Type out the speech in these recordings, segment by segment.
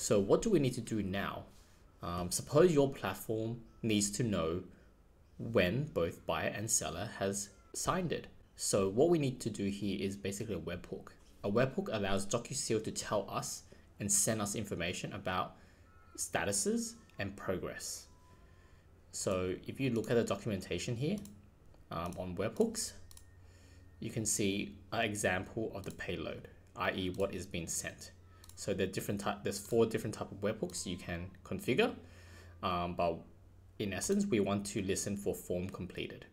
So what do we need to do now? Um, suppose your platform needs to know when both buyer and seller has signed it. So what we need to do here is basically a webhook. A webhook allows DocuSeal to tell us and send us information about statuses and progress. So if you look at the documentation here um, on webhooks, you can see an example of the payload, i.e. what is being sent. So there different type, there's four different type of webhooks you can configure, um, but in essence, we want to listen for form completed.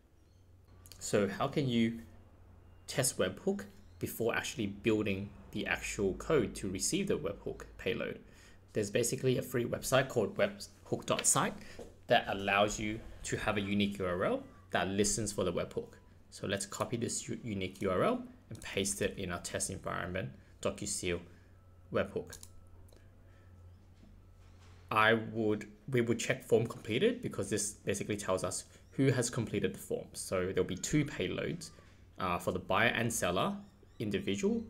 So how can you test webhook before actually building the actual code to receive the webhook payload? There's basically a free website called webhook.site that allows you to have a unique URL that listens for the webhook. So let's copy this unique URL and paste it in our test environment, DocuSeal webhook. I would, we would check form completed because this basically tells us who has completed the form. So there'll be two payloads uh, for the buyer and seller individually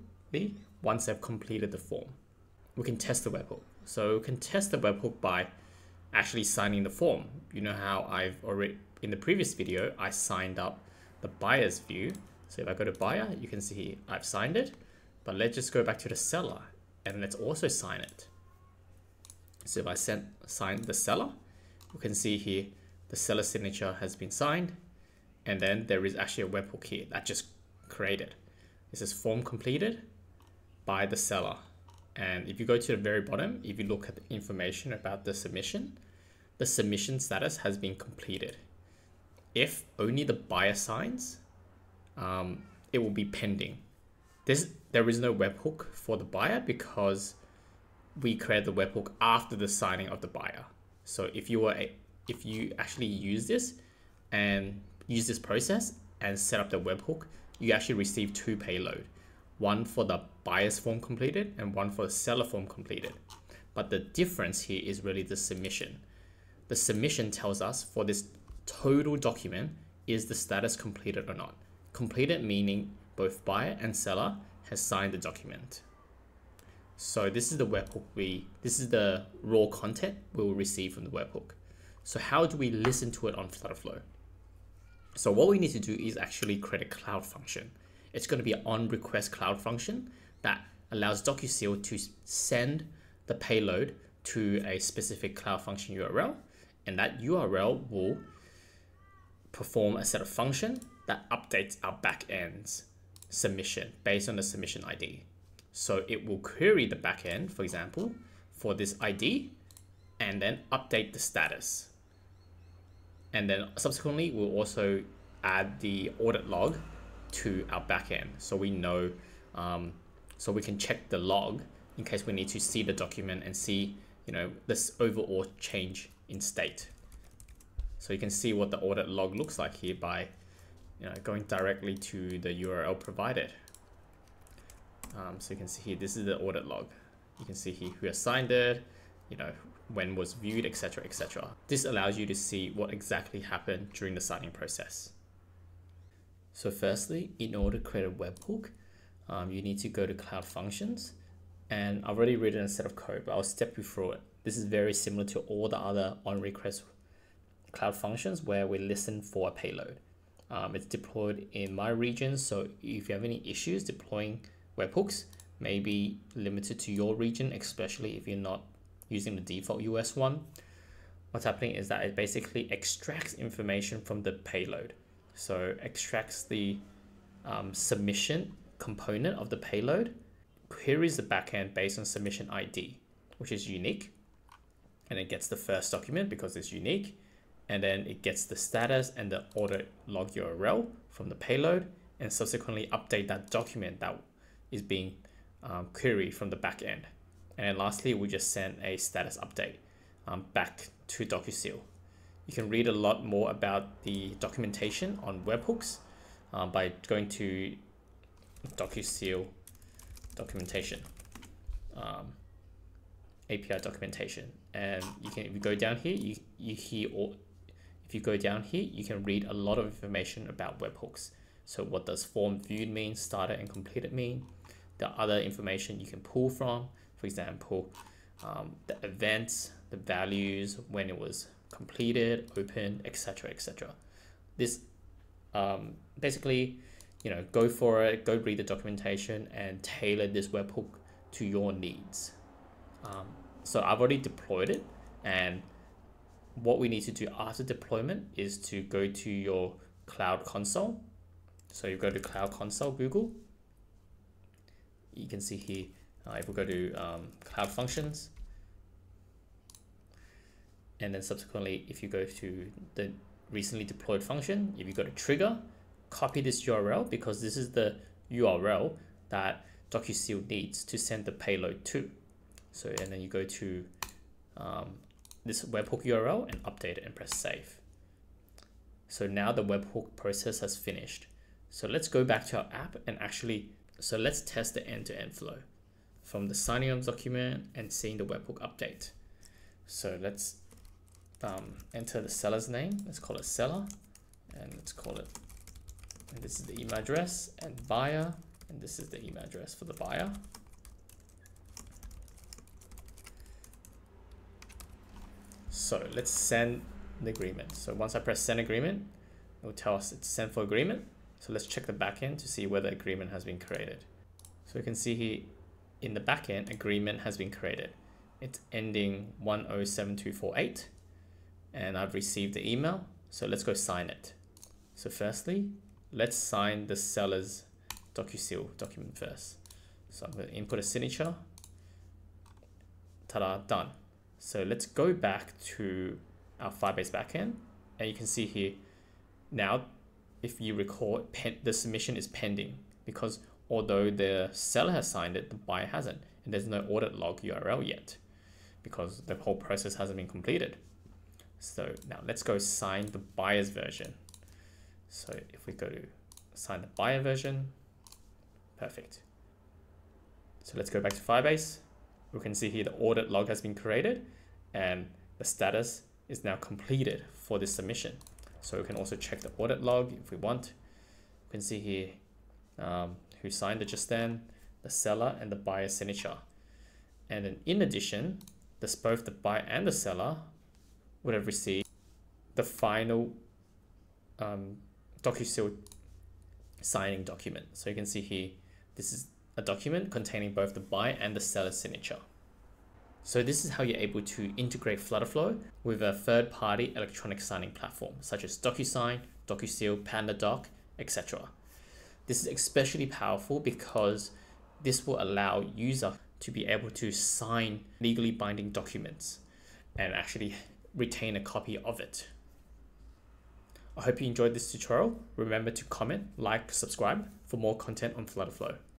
once they've completed the form. We can test the webhook. So we can test the webhook by actually signing the form. You know how I've already, in the previous video, I signed up the buyer's view. So if I go to buyer, you can see I've signed it, but let's just go back to the seller and let's also sign it. So if I send, sign the seller, we can see here, the seller signature has been signed. And then there is actually a webhook here that just created. This is form completed by the seller. And if you go to the very bottom, if you look at the information about the submission, the submission status has been completed. If only the buyer signs, um, it will be pending. This, there is no webhook for the buyer because we create the webhook after the signing of the buyer. So if you were a, if you actually use this and use this process and set up the webhook, you actually receive two payload, one for the buyer's form completed and one for the seller form completed. But the difference here is really the submission. The submission tells us for this total document, is the status completed or not? Completed meaning both buyer and seller has signed the document. So this is the webhook we, this is the raw content we will receive from the webhook. So how do we listen to it on Flutterflow? So what we need to do is actually create a cloud function. It's going to be an on request cloud function that allows DocuSeal to send the payload to a specific cloud function URL. And that URL will perform a set of function that updates our backend's submission based on the submission ID. So it will query the backend, for example, for this ID and then update the status. And then subsequently, we'll also add the audit log to our backend. So we know, um, so we can check the log in case we need to see the document and see, you know, this overall change in state. So you can see what the audit log looks like here by you know, going directly to the URL provided. Um, so you can see here, this is the audit log. You can see here who assigned it, you know, when was viewed, etc., etc. This allows you to see what exactly happened during the signing process. So firstly, in order to create a webhook, um, you need to go to Cloud Functions. And I've already written a set of code, but I'll step you through it. This is very similar to all the other on-request Cloud Functions where we listen for a payload. Um, it's deployed in my region, so if you have any issues deploying webhooks may be limited to your region, especially if you're not using the default US one. What's happening is that it basically extracts information from the payload. So extracts the um, submission component of the payload, queries the backend based on submission ID, which is unique. And it gets the first document because it's unique. And then it gets the status and the audit log URL from the payload and subsequently update that document that is being um, queried from the backend. And then lastly, we just send a status update um, back to DocuSeal. You can read a lot more about the documentation on webhooks um, by going to DocuSeal documentation, um, API documentation. And you can, if you go down here, you, you hear all, if you go down here, you can read a lot of information about webhooks. So what does form viewed mean, started and completed mean? The other information you can pull from, for example, um, the events, the values, when it was completed, open, etc., etc. This um, basically, you know, go for it, go read the documentation and tailor this webhook to your needs. Um, so I've already deployed it and what we need to do after deployment is to go to your cloud console. So you go to cloud console, Google. You can see here, uh, if we go to um, cloud functions, and then subsequently, if you go to the recently deployed function, if you go to trigger, copy this URL because this is the URL that DocuSeal needs to send the payload to. So, and then you go to um, this webhook URL and update it and press save. So now the webhook process has finished. So let's go back to our app and actually, so let's test the end-to-end -end flow from the signing up document and seeing the webhook update. So let's um, enter the seller's name. Let's call it seller and let's call it, and this is the email address and buyer. And this is the email address for the buyer. So let's send the agreement. So once I press send agreement, it will tell us it's sent for agreement. So let's check the backend to see whether agreement has been created. So you can see here in the backend, agreement has been created. It's ending 107248 and I've received the email. So let's go sign it. So firstly, let's sign the seller's DocuSeal document first. So I'm going to input a signature. Ta-da, done. So let's go back to our Firebase backend and you can see here now if you record the submission is pending because although the seller has signed it, the buyer hasn't and there's no audit log URL yet because the whole process hasn't been completed. So now let's go sign the buyer's version. So if we go to sign the buyer version, perfect. So let's go back to Firebase we can see here the audit log has been created and the status is now completed for this submission. So we can also check the audit log if we want. We can see here um, who signed it just then, the seller and the buyer signature. And then in addition, this both the buyer and the seller would have received the final um, DocuSeal signing document. So you can see here, this is a document containing both the buyer and the seller's signature. So this is how you're able to integrate Flutterflow with a third-party electronic signing platform, such as DocuSign, DocuSeal, PandaDoc, etc. This is especially powerful because this will allow user to be able to sign legally binding documents and actually retain a copy of it. I hope you enjoyed this tutorial. Remember to comment, like, subscribe for more content on Flutterflow.